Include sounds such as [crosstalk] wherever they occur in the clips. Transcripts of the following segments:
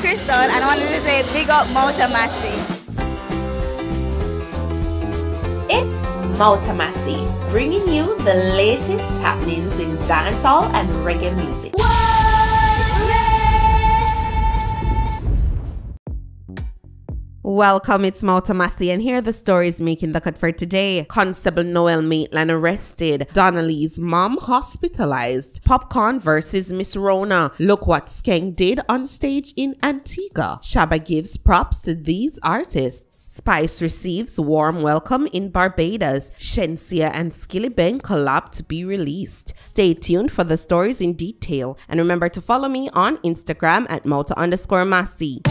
Crystal, and I wanted to say big up Massy. It's Massy, bringing you the latest happenings in dancehall and reggae music. Welcome, it's Mouta Massi, and here are the stories making the cut for today. Constable Noel Maitland arrested. Donna Lee's mom hospitalized. Popcaan versus Miss Rona. Look what Skeng did on stage in Antigua. Shabba gives props to these artists. Spice receives warm welcome in Barbados. Shenseea and Skillibeng collab to be released. Stay tuned for the stories in detail, and remember to follow me on Instagram at Mouta underscore Massi.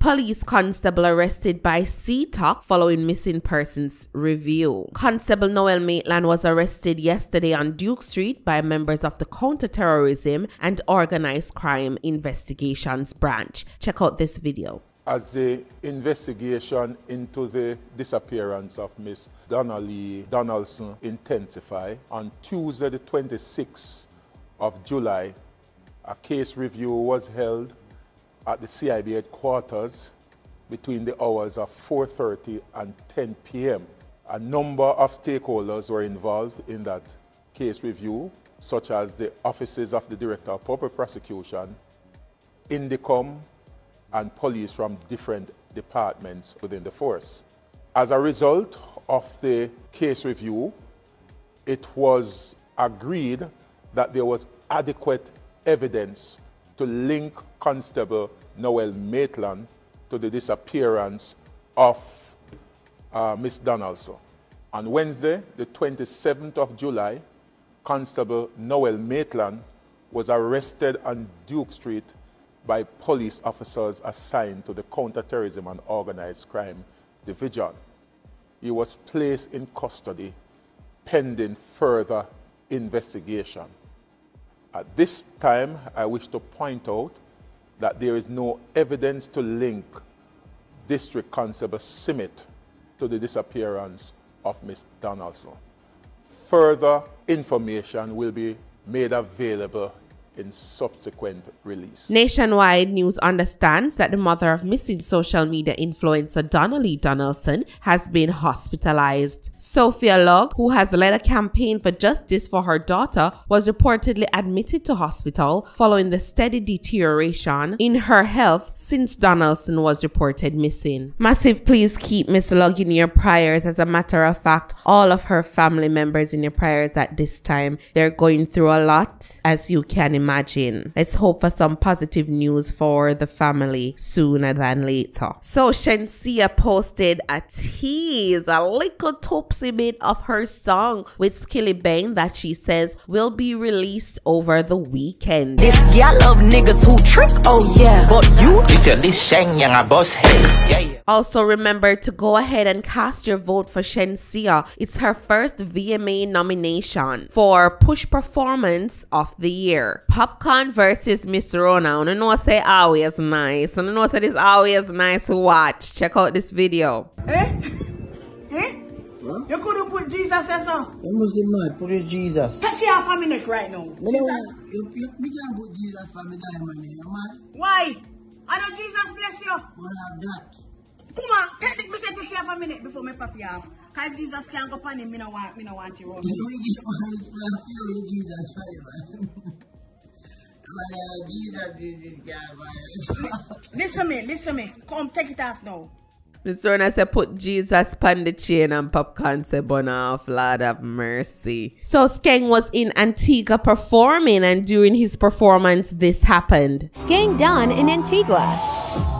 Police constable arrested by CTOC following missing persons review. Constable Noel Maitland was arrested yesterday on Duke Street by members of the Counterterrorism and Organized Crime Investigations Branch. Check out this video. As the investigation into the disappearance of Miss Donna Lee Donaldson intensify, on Tuesday the 26th of July, a case review was held at the CIB headquarters between the hours of 4.30 and 10 p.m. A number of stakeholders were involved in that case review, such as the offices of the Director of Public Prosecution, INDECOM, and police from different departments within the force. As a result of the case review, it was agreed that there was adequate evidence to link Constable Noel Maitland to the disappearance of uh, Miss Donaldson. On Wednesday, the 27th of July, Constable Noel Maitland was arrested on Duke Street by police officers assigned to the Counterterrorism and Organized Crime Division. He was placed in custody pending further investigation. At this time, I wish to point out that there is no evidence to link District Constable Simit to the disappearance of Ms. Donaldson. Further information will be made available in subsequent release. Nationwide News understands that the mother of missing social media influencer Donna Lee Donaldson has been hospitalized. Sophia Log, who has led a campaign for justice for her daughter, was reportedly admitted to hospital following the steady deterioration in her health since Donaldson was reported missing. Massive, please keep Miss Log in your prayers. As a matter of fact, all of her family members in your prayers at this time. They're going through a lot, as you can imagine imagine. Let's hope for some positive news for the family sooner than later. So Shenseea posted a tease, a little topsy bit of her song with Skillibeng that she says will be released over the weekend. This girl love niggas who trick, oh yeah. But you, if you're this shang young a boss head, yeah, yeah. Also remember to go ahead and cast your vote for Shenseea. It's her first VMA nomination for Push Performance of the Year. Popcaan versus Miss Rona. I don't know say always nice. I don't know say this always nice to watch. Check out this video. Eh? Eh? Huh? You couldn't put Jesus as a. You must be mad. Put it Jesus. Take care of me neck right now. Me no want. You, you, you can't put Jesus for me diamond. You mad? Why? I know Jesus bless you. What have that? Come on, take it, me say take care of a minute before me pop you off. Cause Jesus can't go pan him, me no want, me no want to run. you. You get one feel Jesus man. [laughs] [laughs] listen me, listen me. Come take it off now. This one I said put Jesus pan the chain and Popcaan say bun off, Lord of mercy. So Skeng was in Antigua performing and during his performance this happened. Skeng done in Antigua.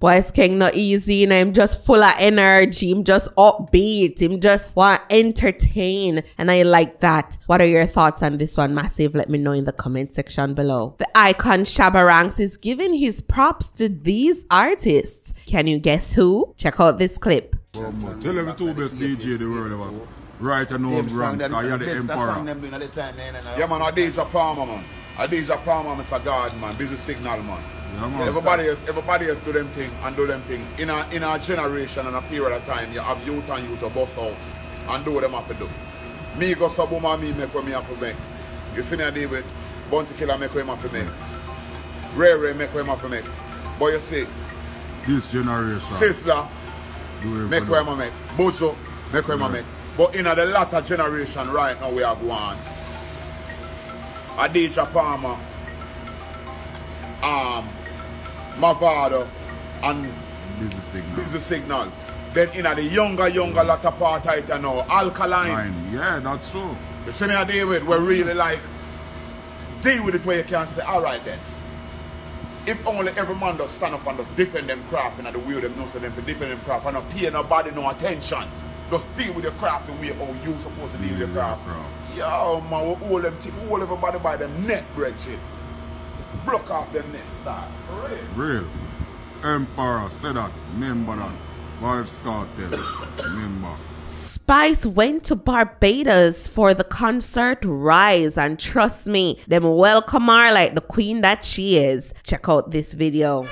Boys King not easy and I'm just full of energy. I'm just upbeat. I'm just want entertain. And I like that. What are your thoughts on this one? Massive. Let me know in the comment section below. The icon Shabba Ranks is giving his props to these artists. Can you guess who? Check out this clip. Tell every two best DJ the world of us. Right and now Ranks, because you're the emperor. Yeah man, Adidja Palmer man. Adidja Palmer, Mr. God man. Busy signal man. Yeah, everybody else, everybody else do them thing and do them thing. In a in a generation and a period of time, you have youth and youth to bust out and do what them have to do. Me go subuma me make what me have to make. You see me I deal with Bounty Killer make what him have to make. Ray Ray make what him have to make. But you see, this generation. Sizzla make what him make. Buju make what him make. But in a the latter generation right now we are going. Adidja Palmer, um, Mavado and Busy signal. Busy Signal. Then in the younger, younger latter part you know, Alkaline. Yeah, that's true. You see me I deal with, we're really like, deal with it where you can say, alright then. If only every man does stand up and just defend them craft and the way them know so them to defend them craft and not pay nobody no attention. Just deal with your craft the way how you supposed to deal with your craft. Yo man, we hold them we hold everybody by them neck break shit. Block off them neck start. For real. Real. Emperor, say that. Remember that. Vybz Kartel. Remember. Spice went to Barbados for the concert Rise, and trust me, them welcome her like the queen that she is. Check out this video.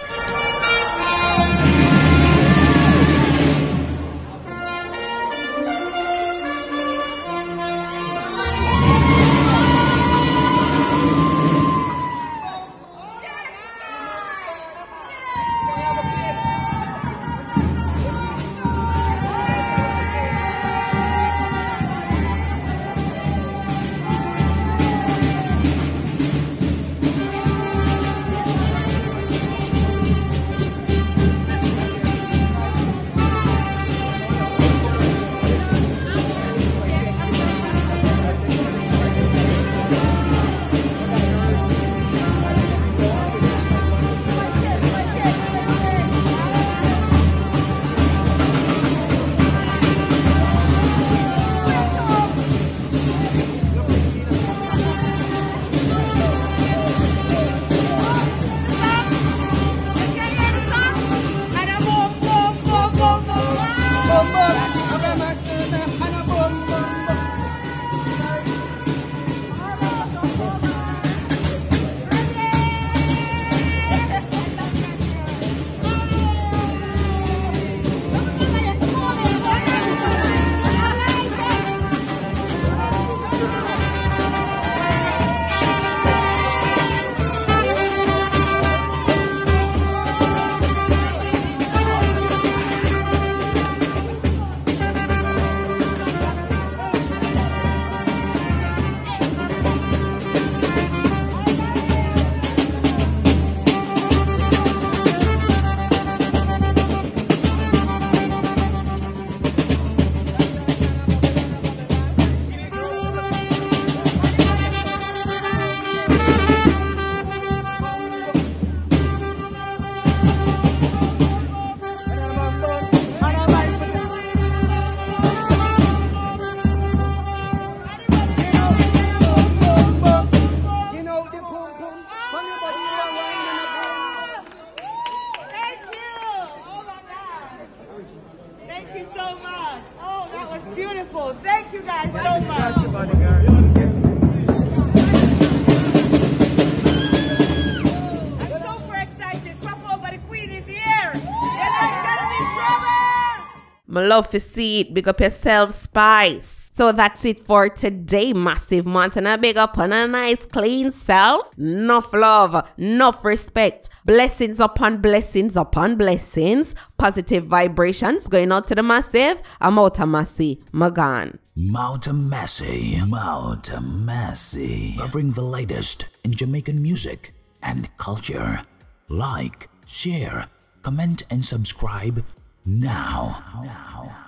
Oh, Thank you so much. Oh, that was beautiful. Thank you guys so much. My love to see it. Big up yourself, Spice. So that's it for today, Massive Montana. Big up on a nice, clean self. Enough love, enough respect. Blessings upon blessings upon blessings. Positive vibrations going out to the Massive. I'm out of Massy. Magan. Mouta Massi, Mouta Massi, covering the latest in Jamaican music and culture. Like, share, comment, and subscribe now. now.